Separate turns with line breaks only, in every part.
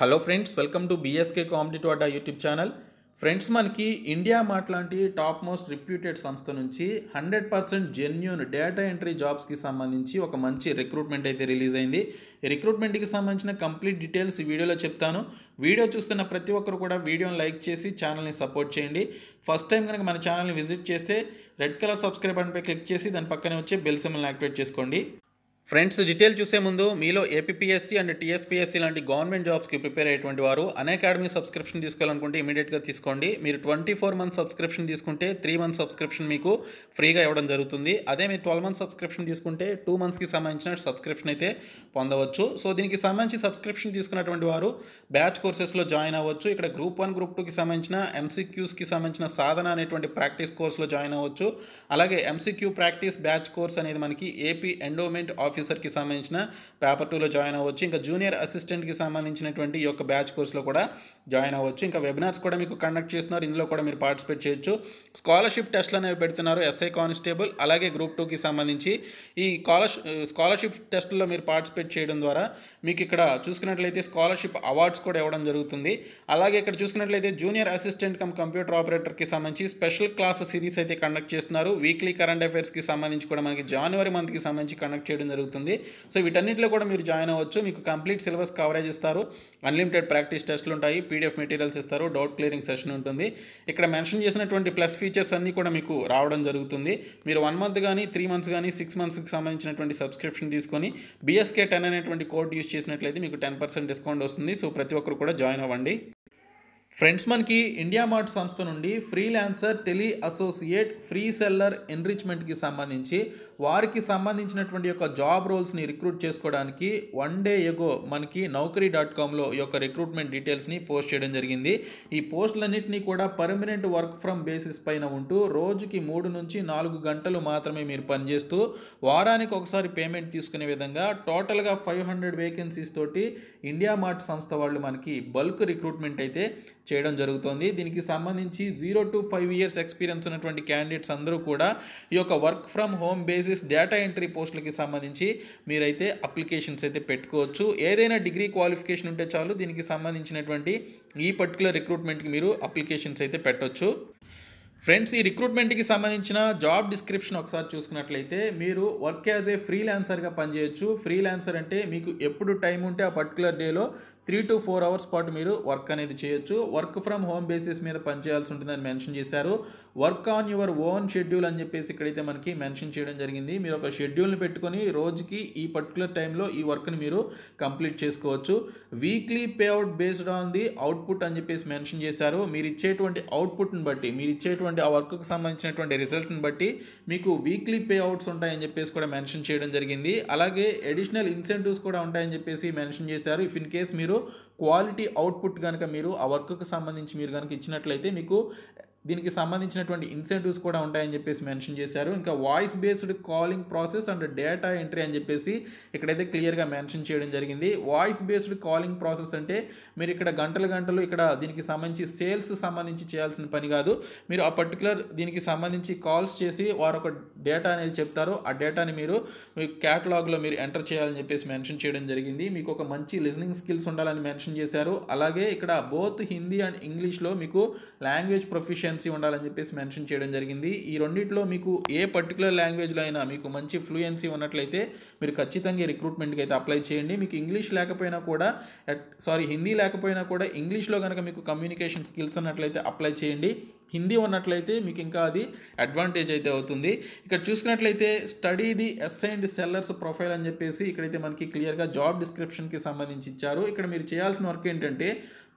Hello friends welcome to BSK competitive Adda YouTube channel. Friends మనకి India mart లాంటి top most reputed సంస్థ నుంచి hundred percent genuine data entry జాబ్స్కి సంబంధించి ఒక మంచి రిక్రూట్మెంట్ అయితే రిలీజ్ అయింది. రిక్రూట్మెంట్కి సంబంధించిన కంప్లీట్ డీటెయిల్స్ ఈ వీడియోలో చెప్తాను. వీడియో చూస్తున్న ప్రతి ఒక్కరు కూడా వీడియోని లైక్ చేసి ఛానల్ని సపోర్ట్ చేయండి. ఫస్ట్ టైం కనుక మన ఛానల్ని విజిట్ చేస్తే రెడ్ కలర్ సబ్స్క్రైబ్ బటన్పై క్లిక్ చేసి దాని పక్కనే వచ్చే బెల్ సిమ్ని యాక్టివేట్ చేసుకోండి. ఫ్రెండ్స్ డీటెయిల్ చూసే ముందు మీలో ఏపీఎస్సీ అండ్ టీఎస్పీఎస్సీ లాంటి గవర్నమెంట్ జాబ్స్కి ప్రిపేర్ అయ్యేటువంటి వారు అకాడమీ సబ్స్క్రిప్షన్ తీసుకోవాలనుకుంటే ఇమీడియట్గా తీసుకోండి. మీరు ట్వంటీ ఫోర్ మంత్స్ సబ్స్క్రిప్షన్ తీసుకుంటే త్రీ మంత్స్ సబ్స్క్రిప్షన్ మీకు ఫ్రీగా ఇవ్వడం జరుగుతుంది. అదే మీరు ట్వెల్వ్ మంత్ సబ్స్క్రిప్షన్ తీసుకుంటే టూ మంత్స్కి సంబంధించిన సబ్స్క్రిప్షన్ అయితే పొందవచ్చు. సో దీనికి సంబంధించి సబ్స్క్రిప్షన్ తీసుకున్నటువంటి వారు బ్యాచ్ కోర్సెస్లో జాయిన్ అవ్వచ్చు. ఇక్కడ గ్రూప్ వన్ గ్రూప్ టూకి సంబంధించిన ఎంసీక్యూస్కి సంబంధించిన సాధన అనేటువంటి ప్రాక్టీస్ కోర్సులో జాయిన్ అవ్వచ్చు. అలాగే ఎంసీక్యూ ప్రాక్టీస్ బ్యాచ్ కోర్స్ అనేది మనకి ఏపీ ఎండోమెంట్ ఆఫీస్ ఆఫీసర్కి సంబంధించిన పేపర్ టూలో జాయిన్ అవ్వచ్చు. ఇంకా జూనియర్ అసిస్టెంట్కి సంబంధించినటువంటి ఈ యొక్క బ్యాచ్ కోర్సులో కూడా జాయిన్ అవ్వచ్చు. ఇంకా వెబినార్స్ కూడా మీకు కండక్ట్ చేస్తున్నారు. ఇందులో కూడా మీరు పార్టిసిపేట్ చేయొచ్చు. స్కాలర్షిప్ టెస్ట్లు అనేవి పెడుతున్నారు. ఎస్ఐ కానిస్టేబుల్ అలాగే గ్రూప్ టూకి సంబంధించి. ఈ స్కాలర్షిప్ స్కాలర్షిప్ టెస్ట్లో మీరు పార్టిసిపేట్ చేయడం ద్వారా మీకు ఇక్కడ చూసుకున్నట్లయితే స్కాలర్షిప్ అవార్డ్స్ కూడా ఇవ్వడం జరుగుతుంది. అలాగే ఇక్కడ చూసుకున్నట్లయితే జూనియర్ అసిస్టెంట్ కమ్ కంప్యూటర్ ఆపరేటర్కి సంబంధించి స్పెషల్ క్లాస్ సిరీస్ అయితే కండక్ట్ చేస్తున్నారు. వీక్లీ కరెంట్ అఫైర్స్కి సంబంధించి కూడా మనకి జనవరి మంత్కి సంబంధించి కండక్ట్ చేయడం జరుగుతుంది. సో వీటన్నిటిలో కూడా మీరు జాయిన్ అవ్వచ్చు. మీకు కంప్లీట్ సిలబస్ కవరేజ్ ఇస్తారు. అన్లిమిటెడ్ ప్రాక్టీస్ టెస్ట్లు ఉంటాయి. పీడిఎఫ్ మెటీరియల్స్ ఇస్తారు. డౌట్ క్లియరింగ్ సెషన్ ఉంటుంది. ఇక్కడ మెన్షన్ చేసినటువంటి ప్లస్ ఫీచర్స్ అన్నీ కూడా మీకు రావడం జరుగుతుంది. మీరు వన్ మంత్ కానీ త్రీ మంత్స్ కానీ సిక్స్ మంత్స్కి సంబంధించినటువంటి సబ్స్క్రిప్షన్ తీసుకొని బీఎస్కే టెన్ అనేటువంటి కోడ్ యూస్ చేసినట్లయితే మీకు టెన్ పర్సెంట్ డిస్కౌంట్ వస్తుంది. సో ప్రతి ఒక్కరు కూడా జాయిన్ అవ్వండి. ఫ్రెండ్స్ మనకి ఇండియా మార్ట్ సంస్థ నుండి freelancer tele associate free seller ఎన్రిచ్మెంట్కి సంబంధించి వారికి సంబంధించినటువంటి యొక్క జాబ్ రోల్స్ని రిక్రూట్ చేసుకోవడానికి వన్ డే ఎగో మనకి నౌకరీ డాట్ కామ్లో ఈ యొక్క రిక్రూట్మెంట్ డీటెయిల్స్ని పోస్ట్ చేయడం జరిగింది. ఈ పోస్టులన్నింటినీ కూడా పర్మనెంట్ వర్క్ ఫ్రమ్ బేసిస్ పైన ఉంటూ రోజుకి మూడు నుంచి నాలుగు గంటలు మాత్రమే మీరు పనిచేస్తూ వారానికి ఒకసారి పేమెంట్ తీసుకునే విధంగా టోటల్గా ఫైవ్ హండ్రెడ్ వేకెన్సీస్ తోటి ఇండియా మార్ట్ సంస్థ వాళ్ళు మనకి బల్క్ రిక్రూట్మెంట్ అయితే చేయడం జరుగుతుంది. దీనికి సంబంధించి zero to five years experience ఉన్నటువంటి క్యాండిడేట్స్ అందరూ కూడా ఈ యొక్క work from home basis data entry పోస్టులకి సంబంధించి మీరైతే అప్లికేషన్స్ అయితే పెట్టుకోవచ్చు. ఏదైనా డిగ్రీ క్వాలిఫికేషన్ ఉంటే చాలు దీనికి సంబంధించినటువంటి ఈ పర్టికులర్ రిక్రూట్మెంట్కి మీరు అప్లికేషన్స్ అయితే పెట్టొచ్చు. ఫ్రెండ్స్ ఈ రిక్రూట్మెంట్కి సంబంధించిన జాబ్ డిస్క్రిప్షన్ ఒకసారి చూసుకున్నట్లయితే మీరు వర్క్ యాజ్ ఏ ఫ్రీలాన్సర్గా పనిచేయచ్చు. ఫ్రీలాన్సర్ అంటే మీకు ఎప్పుడు టైం ఉంటే ఆ పర్టికులర్ డేలో త్రీ టు ఫోర్ అవర్స్ పాటు మీరు వర్క్ అనేది చేయొచ్చు. వర్క్ ఫ్రమ్ హోమ్ బేసిస్ మీద పనిచేయాల్సి ఉంటుందని మెన్షన్ చేశారు. Work on your own schedule అని చెప్పేసి ఇక్కడైతే మనకి మెన్షన్ చేయడం జరిగింది. మీరు ఒక షెడ్యూల్ని పెట్టుకొని రోజుకి ఈ పర్టికులర్ టైంలో ఈ వర్క్ని మీరు కంప్లీట్ చేసుకోవచ్చు. Weekly payout based on the output అని చెప్పేసి మెన్షన్ చేశారు. మీరు ఇచ్చేటువంటి అవుట్పుట్ని బట్టి మీరు ఇచ్చేటువంటి ఆ వర్క్కి సంబంధించినటువంటి రిజల్ట్ని బట్టి మీకు వీక్లీ పే అవుట్స్ ఉంటాయని చెప్పేసి కూడా మెన్షన్ చేయడం జరిగింది. అలాగే అడిషనల్ ఇన్సెంటివ్స్ కూడా ఉంటాయని చెప్పేసి మెన్షన్ చేశారు. ఇఫ్ ఇన్ కేస్ మీరు క్వాలిటీ అవుట్పుట్ కనుక మీరు ఆ వర్క్కి సంబంధించి మీరు కనుక ఇచ్చినట్లయితే మీకు దీనికి సంబంధించినటువంటి ఇన్సెంటివ్స్ కూడా ఉంటాయని చెప్పేసి మెన్షన్ చేశారు. ఇంకా voice based calling process and data entry అని చెప్పేసి ఇక్కడైతే క్లియర్గా మెన్షన్ చేయడం జరిగింది. వాయిస్ బేస్డ్ కాలింగ్ ప్రాసెస్ అంటే మీరు ఇక్కడ గంటలు గంటలు ఇక్కడ దీనికి సంబంధించి సేల్స్ సంబంధించి చేయాల్సిన పని కాదు. మీరు ఆ పర్టికులర్ దీనికి సంబంధించి కాల్స్ చేసి వారు ఒక డేటా అనేది చెప్తారు. ఆ డేటాని మీరు మీ క్యాటలాగ్లో మీరు ఎంటర్ చేయాలని చెప్పేసి మెన్షన్ చేయడం జరిగింది. మీకు ఒక మంచి లిజనింగ్ స్కిల్స్ ఉండాలని మెన్షన్ చేశారు. అలాగే ఇక్కడ బోత్ హిందీ అండ్ ఇంగ్లీష్లో మీకు లాంగ్వేజ్ ప్రొఫిషియన్సీ ఉండాలని చెప్పేసి మెన్షన్ చేయడం జరిగింది. ఈ రెండింటిలో మీకు ఏ పర్టికులర్ లాంగ్వేజ్లో అయినా మీకు మంచి ఫ్లూయెన్సీ ఉన్నట్లయితే మీరు ఖచ్చితంగా రిక్రూట్మెంట్కి అయితే అప్లై చేయండి. మీకు ఇంగ్లీష్ లేకపోయినా కూడా సారీ హిందీ లేకపోయినా కూడా ఇంగ్లీష్లో కనుక మీకు కమ్యూనికేషన్ స్కిల్స్ ఉన్నట్లయితే అప్లై చేయండి. హిందీ ఉన్నట్లయితే మీకు ఇంకా అది అడ్వాంటేజ్ అయితే అవుతుంది. ఇక్కడ చూసుకున్నట్లయితే study the assigned sellers profile అని చెప్పేసి ఇక్కడైతే మనకి క్లియర్గా జాబ్ డిస్క్రిప్షన్కి సంబంధించి ఇచ్చారు. ఇక్కడ మీరు చేయాల్సిన వర్క్ ఏంటంటే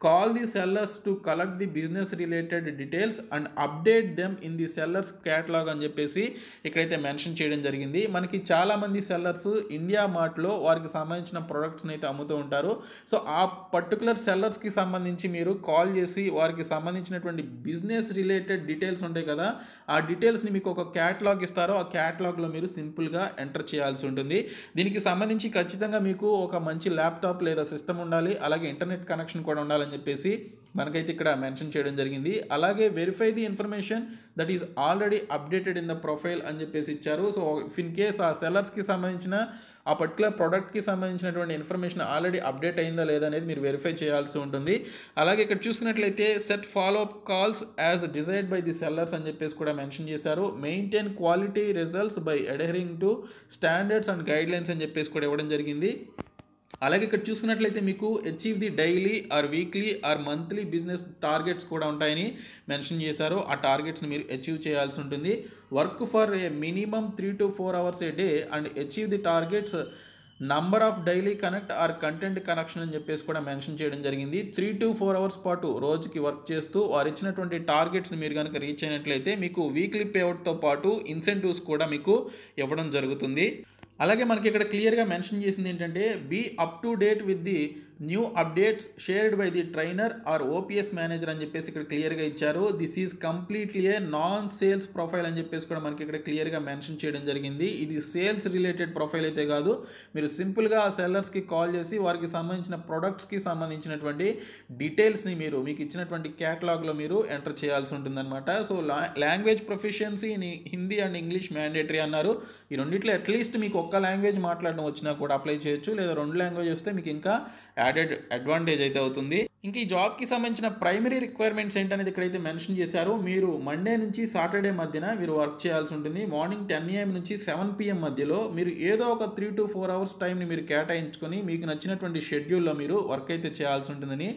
call the sellers to collect the business related details and update them in the sellers catalog అని చెప్పేసి ఇక్కడైతే మెన్షన్ చేయడం జరిగింది. మనకి చాలామంది సెల్లర్స్ ఇండియా మార్ట్లో వారికి సంబంధించిన ప్రొడక్ట్స్ని అయితే అమ్ముతూ ఉంటారు. సో ఆ పర్టికులర్ సెల్లర్స్కి సంబంధించి మీరు కాల్ చేసి వారికి సంబంధించినటువంటి బిజినెస్ రిలేటెడ్ డీటెయిల్స్ ఉంటాయి కదా ఆ డీటెయిల్స్ని మీకు ఒక క్యాటలాగ్ ఇస్తారో ఆ క్యాటలాగ్లో మీరు సింపుల్గా ఎంటర్ చేయాల్సి ఉంటుంది. దీనికి సంబంధించి ఖచ్చితంగా మీకు ఒక మంచి ల్యాప్టాప్ లేదా సిస్టమ్ ఉండాలి. అలాగే ఇంటర్నెట్ కనెక్షన్ కూడా ఉండాలని చెప్పేసి మనకైతే ఇక్కడ మెన్షన్ చేయడం జరిగింది. అలాగే verify the information that is already updated in the profile అని చెప్పేసి ఇచ్చారు. సో ఇఫ్ ఇన్ కేస్ ఆ సెల్లర్స్కి సంబంధించిన ఆ పర్టికులర్ ప్రోడక్ట్కి సంబంధించినటువంటి ఇన్ఫర్మేషన్ ఆల్రెడీ అప్డేట్ అయిందా లేదా అనేది మీరు వెరిఫై చేయాల్సి ఉంటుంది. అలాగే ఇక్కడ చూసుకున్నట్లయితే set follow up calls as decided by the sellers అని చెప్పేసి కూడా మెన్షన్ చేశారు. Maintain quality results by adhering to standards and guidelines అని చెప్పేసి కూడా ఇవ్వడం జరిగింది. అలాగే ఇక్కడ చూసుకున్నట్లయితే మీకు achieve the daily or weekly or monthly business targets కూడా ఉంటాయని మెన్షన్ చేశారు. ఆ టార్గెట్స్ని మీరు అచీవ్ చేయాల్సి ఉంటుంది. Work for a minimum three to four hours a day and achieve the targets number of daily connect or content connection అని చెప్పేసి కూడా మెన్షన్ చేయడం జరిగింది. త్రీ టు ఫోర్ అవర్స్ పాటు రోజుకి వర్క్ చేస్తూ వారు ఇచ్చినటువంటి టార్గెట్స్ని మీరు కనుక రీచ్ అయినట్లయితే మీకు వీక్లీ పేఅవుట్తో పాటు ఇన్సెంటివ్స్ కూడా మీకు ఇవ్వడం జరుగుతుంది. అలాగే మనకి ఇక్కడ క్లియర్గా మెన్షన్ చేసింది ఏంటంటే be up to date with the new updates shared by the trainer or OPS manager అని చెప్పేసి ఇక్కడ క్లియర్గా ఇచ్చారు. This is completely a non sales profile అని చెప్పేసి కూడా మనకి ఇక్కడ క్లియర్గా మెన్షన్ చేయడం జరిగింది. ఇది సేల్స్ రిలేటెడ్ ప్రొఫైల్ అయితే కాదు. మీరు సింపుల్గా ఆ సెల్లర్స్కి కాల్ చేసి వారికి సంబంధించిన ప్రొడక్ట్స్కి సంబంధించినటువంటి డీటెయిల్స్ని మీరు మీకు ఇచ్చినటువంటి క్యాటలాగ్లో మీరు ఎంటర్ చేయాల్సి ఉంటుందన్నమాట. So language proficiency Hindi and English mandatory అన్నారు. ఈ రెండిట్లో అట్లీస్ట్ మీకు ఒక్క లాంగ్వేజ్ మాట్లాడడం వచ్చినా కూడా అప్లై చేయొచ్చు. లేదా రెండు లాంగ్వేజ్ వస్తే మీకు ఇంకా యాడెడ్ అడ్వాంటేజ్ అయితే అవుతుంది. ఇంకా ఈ జాబ్కి సంబంధించిన ప్రైమరీ రిక్వైర్మెంట్స్ ఏంటనేది ఇక్కడైతే మెన్షన్ చేశారు. మీరు మండే నుంచి సాటర్డే మధ్యన మీరు వర్క్ చేయాల్సి ఉంటుంది. మార్నింగ్ టెన్ ఏఎం నుంచి సెవెన్ పిఎం మధ్యలో మీరు ఏదో ఒక త్రీ టు ఫోర్ అవర్స్ టైంని మీరు కేటాయించుకొని మీకు నచ్చినటువంటి షెడ్యూల్లో మీరు వర్క్ అయితే చేయాల్సి ఉంటుందని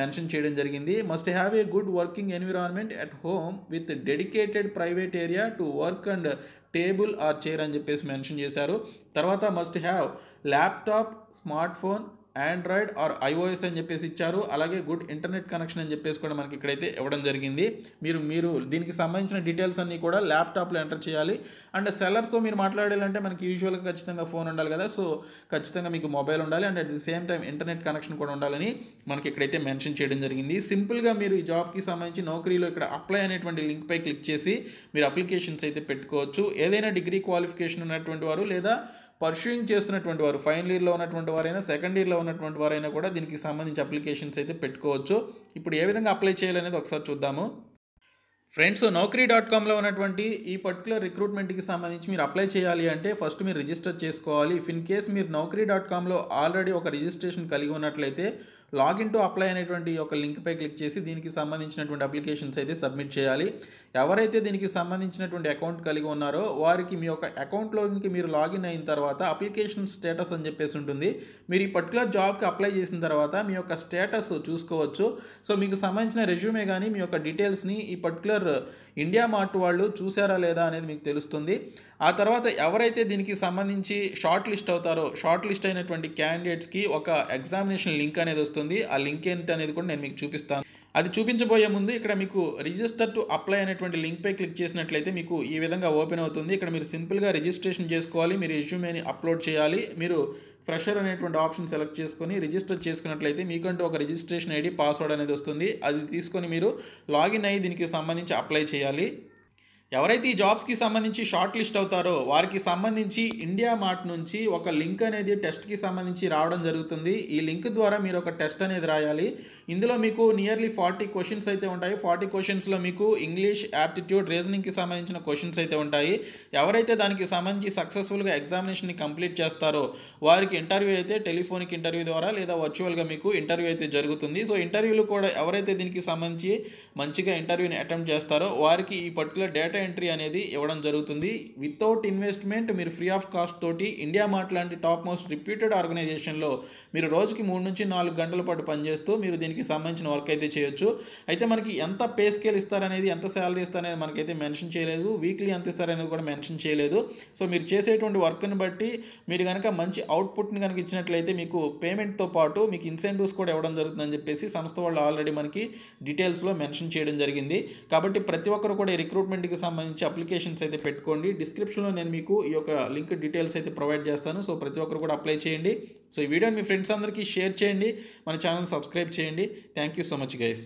మెన్షన్ చేయడం జరిగింది. Must have a good working environment at home with dedicated private area to work and table or chair అని చెప్పేసి మెన్షన్ చేశారు. తర్వాత must have laptop smart phone Android or iOS అని చెప్పేసి ఇచ్చారు. అలాగే గుడ్ ఇంటర్నెట్ కనెక్షన్ అని చెప్పేసి కూడా మనకి ఇక్కడైతే ఇవ్వడం జరిగింది. మీరు మీరు దీనికి సంబంధించిన డీటెయిల్స్ అన్నీ కూడా ల్యాప్టాప్లో ఎంటర్ చేయాలి. అండ్ సెల్లర్స్తో మీరు మాట్లాడాలంటే మనకి యూజువల్గా ఖచ్చితంగా ఫోన్ ఉండాలి కదా. సో ఖచ్చితంగా మీకు మొబైల్ ఉండాలి. And at the same time internet connection కూడా ఉండాలని మనకి ఇక్కడైతే మెన్షన్ చేయడం జరిగింది. సింపుల్గా మీరు ఈ జాబ్కి సంబంధించి నౌకరీలో ఇక్కడ అప్లై అనేటువంటి లింక్పై క్లిక్ చేసి మీరు అప్లికేషన్స్ అయితే పెట్టుకోవచ్చు. ఏదైనా డిగ్రీ క్వాలిఫికేషన్ ఉన్నటువంటి వారు లేదా పర్ష్యూయింగ్ చేస్తున్నటువంటి వారు ఫైనల్ ఇయర్లో ఉన్నటువంటి వారైనా సెకండ్ ఇయర్లో ఉన్నటువంటి వారైనా కూడా దీనికి సంబంధించి అప్లికేషన్స్ అయితే పెట్టుకోవచ్చు. ఇప్పుడు ఏ విధంగా అప్లై చేయాలనేది ఒకసారి చూద్దాము. ఫ్రెండ్స్ నౌకరీ డాట్ కామ్లో ఉన్నటువంటి ఈ పర్టికులర్ రిక్రూట్మెంట్కి సంబంధించి మీరు అప్లై చేయాలి అంటే ఫస్ట్ మీరు రిజిస్టర్ చేసుకోవాలి. ఇఫ్ ఇన్ కేస్ మీరు నౌకరీ డాట్ కామ్లో ఆల్రెడీ ఒక రిజిస్ట్రేషన్ కలిగి ఉన్నట్లయితే లాగిన్ టు అప్లై అనేటువంటి ఒక లింక్పై క్లిక్ చేసి దీనికి సంబంధించినటువంటి అప్లికేషన్స్ అయితే సబ్మిట్ చేయాలి. ఎవరైతే దీనికి సంబంధించినటువంటి అకౌంట్ కలిగి ఉన్నారో వారికి మీ యొక్క అకౌంట్లోకి మీరు లాగిన్ అయిన తర్వాత అప్లికేషన్ స్టేటస్ అని చెప్పేసి ఉంటుంది. మీరు ఈ పర్టికులర్ జాబ్కి అప్లై చేసిన తర్వాత మీ యొక్క స్టేటస్ చూసుకోవచ్చు. సో మీకు సంబంధించిన రెజ్యూమే కానీ మీ యొక్క డీటెయిల్స్ని ఈ పర్టికులర్ ఇండియా మార్ట్ వాళ్ళు చూసారా లేదా అనేది మీకు తెలుస్తుంది. ఆ తర్వాత ఎవరైతే దీనికి సంబంధించి షార్ట్ లిస్ట్ అవుతారో షార్ట్ లిస్ట్ అయినటువంటి క్యాండిడేట్స్కి ఒక ఎగ్జామినేషన్ లింక్ అనేది వస్తుంది. ఆ లింక్ ఏంటి అనేది కూడా నేను మీకు చూపిస్తాను. అది చూపించబోయే ముందు ఇక్కడ మీకు రిజిస్టర్ టు అప్లై అనేటువంటి లింక్పై క్లిక్ చేసినట్లయితే మీకు ఈ విధంగా ఓపెన్ అవుతుంది. ఇక్కడ మీరు సింపుల్గా రిజిస్ట్రేషన్ చేసుకోవాలి. మీరు రెజ్యూమేని అప్లోడ్ చేయాలి. మీరు ఫ్రెషర్ అనేటువంటి ఆప్షన్ సెలెక్ట్ చేసుకొని రిజిస్టర్ చేసుకున్నట్లయితే మీకంటూ ఒక రిజిస్ట్రేషన్ ఐడి పాస్వర్డ్ అనేది వస్తుంది. అది తీసుకొని మీరు లాగిన్ అయ్యి దీనికి సంబంధించి అప్లై చేయాలి. ఎవరైతే ఈ జాబ్స్కి సంబంధించి షార్ట్ లిస్ట్ అవుతారో వారికి సంబంధించి ఇండియా మార్ట్ నుంచి ఒక లింక్ అనేది టెస్ట్కి సంబంధించి రావడం జరుగుతుంది. ఈ లింక్ ద్వారా మీరు ఒక టెస్ట్ అనేది రాయాలి. ఇందులో మీకు నియర్లీ ఫార్టీ క్వశ్చన్స్ అయితే ఉంటాయి. ఫార్టీ క్వశ్చన్స్లో మీకు ఇంగ్లీష్ యాప్టిట్యూడ్ రీజనింగ్కి సంబంధించిన క్వశ్చన్స్ అయితే ఉంటాయి. ఎవరైతే దానికి సంబంధించి సక్సెస్ఫుల్గా ఎగ్జామినేషన్ని కంప్లీట్ చేస్తారో వారికి ఇంటర్వ్యూ అయితే టెలిఫోనిక్ ఇంటర్వ్యూ ద్వారా లేదా వర్చువల్గా మీకు ఇంటర్వ్యూ అయితే జరుగుతుంది. సో ఇంటర్వ్యూలు కూడా ఎవరైతే దీనికి సంబంధించి మంచిగా ఇంటర్వ్యూని అటెంప్ట్ చేస్తారో వారికి ఈ పర్టికులర్ డేటా ఎంట్రీ అనేది ఇవ్వడం జరుగుతుంది. వితౌట్ ఇన్వెస్ట్మెంట్ మీరు ఫ్రీ ఆఫ్ కాస్ట్ తోటి ఇండియా మార్ట్ లాంటి టాప్ మోస్ట్ రిప్యూటెడ్ ఆర్గనైజేషన్లో మీరు రోజుకి మూడు నుంచి నాలుగు గంటల పాటు పనిచేస్తూ మీరు దీనికి సంబంధించిన వర్క్ అయితే చేయొచ్చు. అయితే మనకి ఎంత పే స్కేల్ ఇస్తారనేది ఎంత శాలరీ ఇస్తారనేది మనకైతే మెన్షన్ చేయలేదు. వీక్లీ ఎంత ఇస్తారనేది కూడా మెన్షన్ చేయలేదు. సో మీరు చేసేటువంటి వర్క్ని బట్టి మీరు కనుక మంచి అవుట్పుట్ని కనుక ఇచ్చినట్లయితే మీకు పేమెంట్తో పాటు మీకు ఇన్సెంటివ్స్ కూడా ఇవ్వడం జరుగుతుందని చెప్పేసి సంస్థ వాళ్ళు ఆల్రెడీ మనకి డీటెయిల్స్లో మెన్షన్ చేయడం జరిగింది. కాబట్టి ప్రతి ఒక్కరు కూడా ఈ రిక్రూట్మెంట్కి సంబంధించి అప్లికేషన్స్ అయితే పెట్టుకోండి. డిస్క్రిప్షన్లో నేను మీకు ఈ యొక్క లింక్ డీటెయిల్స్ అయితే ప్రొవైడ్ చేస్తాను. సో ప్రతి ఒక్కరు కూడా అప్లై చేయండి. సో ఈ వీడియోని మీ ఫ్రెండ్స్ అందరికీ షేర్ చేయండి. మన ఛానల్ సబ్స్క్రైబ్ చేయండి. Thank you so much guys